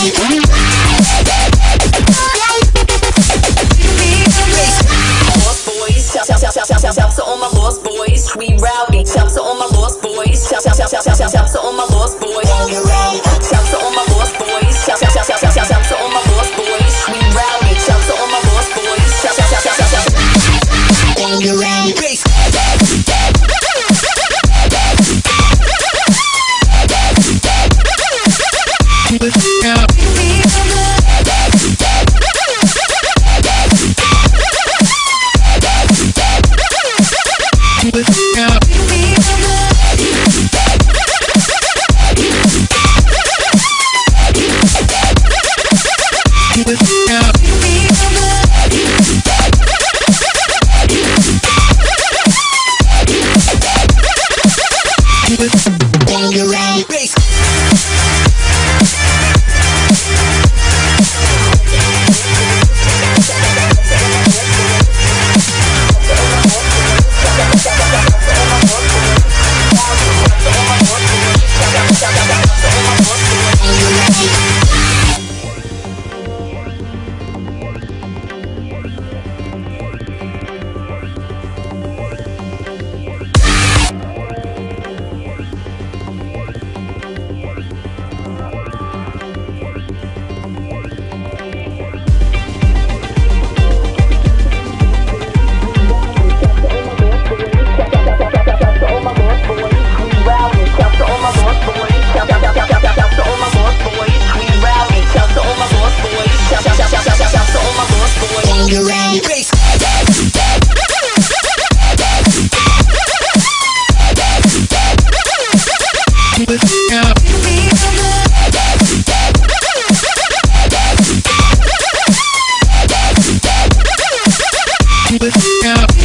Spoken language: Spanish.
Gracias. Thank you.